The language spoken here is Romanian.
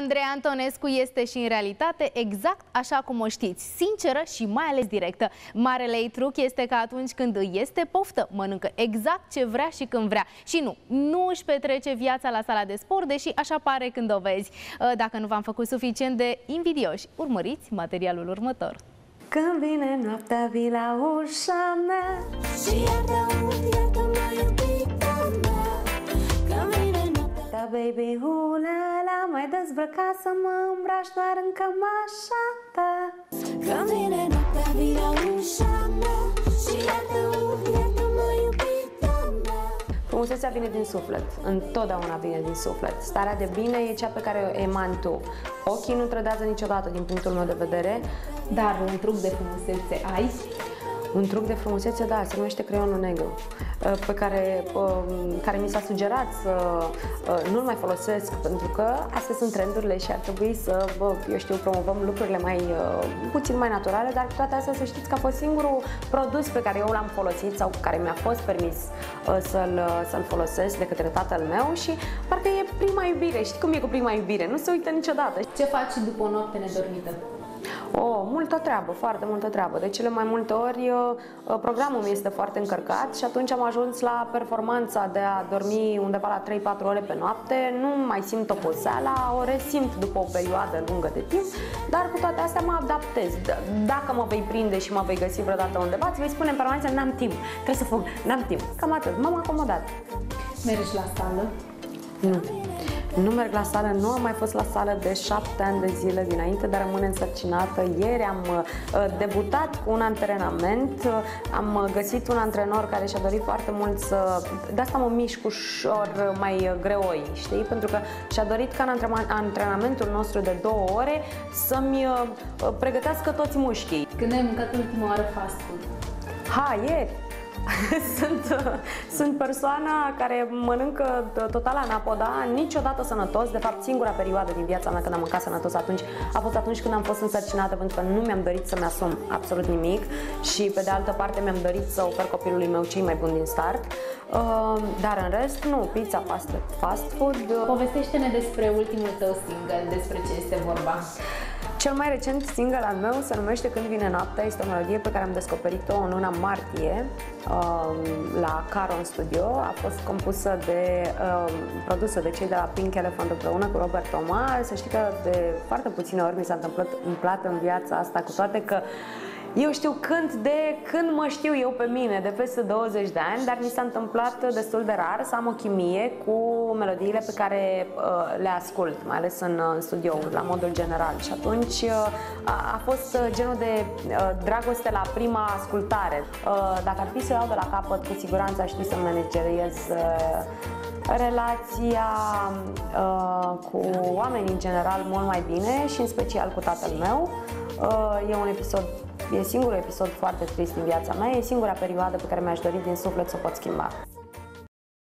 Andrei Antonescu este și în realitate exact așa cum o știți, sinceră și mai ales directă. Marele ei truc este că atunci când îi este poftă, mănâncă exact ce vrea și când vrea. Și nu, nu își petrece viața la sala de sport, deși așa pare când o vezi. Ă, dacă nu v-am făcut suficient de invidioși, urmăriți materialul următor. Când vine noaptea, vii la ușa mea Și iartă-mă, iartă-mă, iubita mea Că vine noaptea baby, hula mai dezbrăca să mă îmbraci doar în cămașa ta Când vine noaptea, vii la ușa mea Și iartă-mă, iartă-mă, iubita mea Frumusețea vine din suflet, întotdeauna vine din suflet. Starea de bine e cea pe care o emani tu. Ochii nu trădează niciodată din punctul meu de vedere, dar un truc de frumusețe ai? Un truc de frumusețe, da, se numește creionul negru, uh, pe care, um, care mi s-a sugerat să uh, nu-l mai folosesc, pentru că astea sunt trendurile și ar trebui să, eu știu, promovăm lucrurile mai uh, puțin mai naturale, dar cu toate astea să știți că a fost singurul produs pe care eu l-am folosit sau care mi-a fost permis să-l, să-l folosesc de către tatăl meu și parcă e prima iubire. Știi cum e cu prima iubire? Nu se uită niciodată. Ce faci după o noapte nedormită? O, multă treabă, foarte multă treabă. De cele mai multe ori uh, uh, programul mi este foarte încărcat și atunci am ajuns la performanța de a dormi undeva la 3-4 ore pe noapte. Nu mai simt oboseala, o resimt după o perioadă lungă de timp, dar cu toate astea mă adaptez. Dacă mă vei prinde și mă vei găsi vreodată undeva, îți vei spune în permanență, n-am timp, trebuie să fug, n-am timp. Cam atât, m-am acomodat. Mergi la sală? Nu. Nu merg la sală, nu am mai fost la sală de șapte ani de zile dinainte, dar rămân însărcinată. Ieri am uh, debutat cu un antrenament, am găsit un antrenor care și-a dorit foarte mult să... De asta mă mișc ușor mai greoi, știi? Pentru că și-a dorit ca în antrenamentul nostru de două ore să-mi uh, pregătească toți mușchii. Când ai mâncat ultima oară fast food? Ha, ieri! sunt, sunt persoana care mănâncă total anapoda, niciodată sănătos. De fapt, singura perioadă din viața mea când am mâncat sănătos atunci a fost atunci când am fost însărcinată pentru că nu mi-am dorit să-mi asum absolut nimic și pe de altă parte mi-am dorit să ofer copilului meu cei mai buni din start. Uh, dar în rest, nu, pizza, fast, fast food. Povestește-ne despre ultimul tău single, despre ce este vorba. Cel mai recent single al meu se numește Când vine noaptea, este o melodie pe care am descoperit-o în luna martie um, la Caron Studio. A fost compusă de, um, produsă de cei de la Pink Elephant împreună cu Robert Toma. Să știi că de foarte puține ori mi s-a întâmplat, întâmplat în viața asta, cu toate că eu știu când de când mă știu eu pe mine, de peste 20 de ani, dar mi s-a întâmplat destul de rar să am o chimie cu melodiile pe care uh, le ascult, mai ales în, în studio, la modul general. Și atunci uh, a, a fost uh, genul de uh, dragoste la prima ascultare. Uh, dacă ar fi să iau de la capăt, cu siguranță aș ști să manageriez uh, relația uh, cu oamenii în general mult mai bine și în special cu tatăl meu. Uh, e un episod E singurul episod foarte trist din viața mea, e singura perioadă pe care mi-aș dori din suflet să o pot schimba.